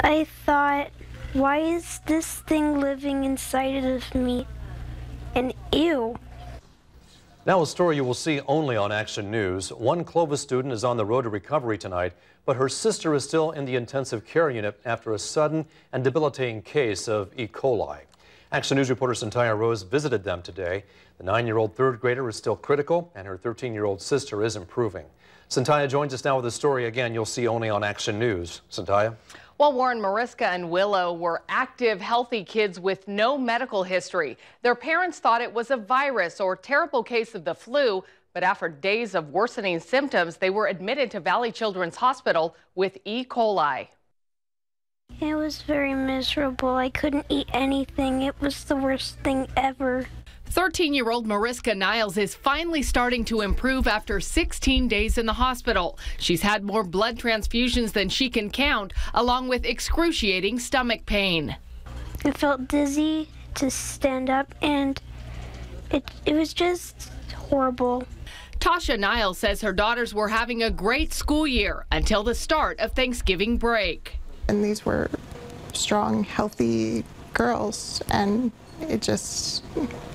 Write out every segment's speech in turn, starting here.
I thought, why is this thing living inside of me? And ew. Now a story you will see only on Action News. One Clovis student is on the road to recovery tonight, but her sister is still in the intensive care unit after a sudden and debilitating case of E. coli. Action News reporter Sontaya Rose visited them today. The nine-year-old third grader is still critical, and her 13-year-old sister is improving. Sontaya joins us now with a story again you'll see only on Action News. Cynthia? Well, Warren, Mariska and Willow were active, healthy kids with no medical history. Their parents thought it was a virus or terrible case of the flu, but after days of worsening symptoms, they were admitted to Valley Children's Hospital with E. coli. It was very miserable. I couldn't eat anything. It was the worst thing ever. 13 year old Mariska Niles is finally starting to improve after 16 days in the hospital. She's had more blood transfusions than she can count, along with excruciating stomach pain. I felt dizzy to stand up, and it, it was just horrible. Tasha Niles says her daughters were having a great school year until the start of Thanksgiving break. And these were strong, healthy girls, and it just,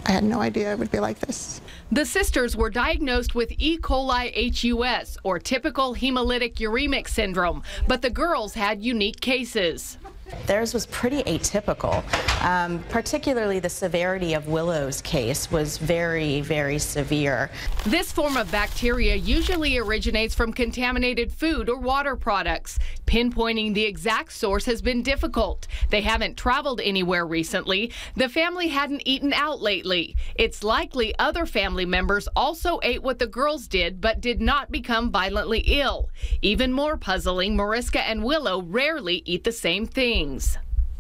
I had no idea it would be like this. The sisters were diagnosed with E. coli HUS, or typical hemolytic uremic syndrome, but the girls had unique cases. Theirs was pretty atypical. Um, particularly the severity of Willow's case was very, very severe. This form of bacteria usually originates from contaminated food or water products. Pinpointing the exact source has been difficult. They haven't traveled anywhere recently. The family hadn't eaten out lately. It's likely other family members also ate what the girls did but did not become violently ill. Even more puzzling, Mariska and Willow rarely eat the same thing things.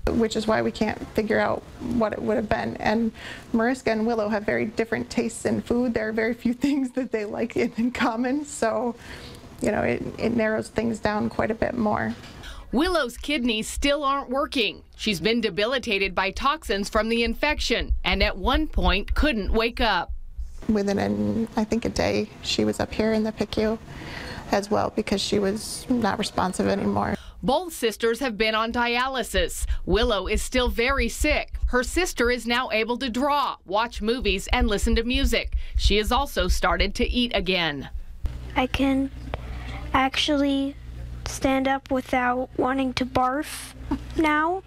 Which is why we can't figure out what it would have been. And Mariska and Willow have very different tastes in food. There are very few things that they like in, common. So, you know, it, it narrows things down quite a bit more. Willow's kidneys still aren't working. She's been debilitated by toxins from the infection and at one point couldn't wake up. Within, an, I think, a day, she was up here in the PICU as well because she was not responsive anymore. Both sisters have been on dialysis. Willow is still very sick. Her sister is now able to draw, watch movies, and listen to music. She has also started to eat again. I can actually stand up without wanting to barf now.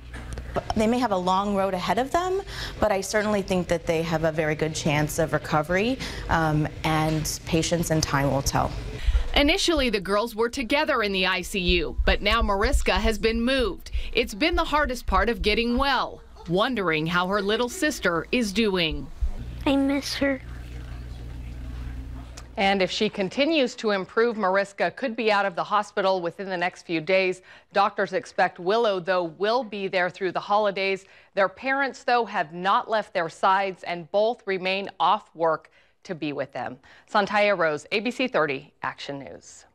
They may have a long road ahead of them, but I certainly think that they have a very good chance of recovery, um, and patience and time will tell. Initially, the girls were together in the ICU, but now Mariska has been moved. It's been the hardest part of getting well, wondering how her little sister is doing. I miss her. And if she continues to improve, Mariska could be out of the hospital within the next few days. Doctors expect Willow, though, will be there through the holidays. Their parents, though, have not left their sides and both remain off work to be with them. Sontaya Rose, ABC 30 Action News.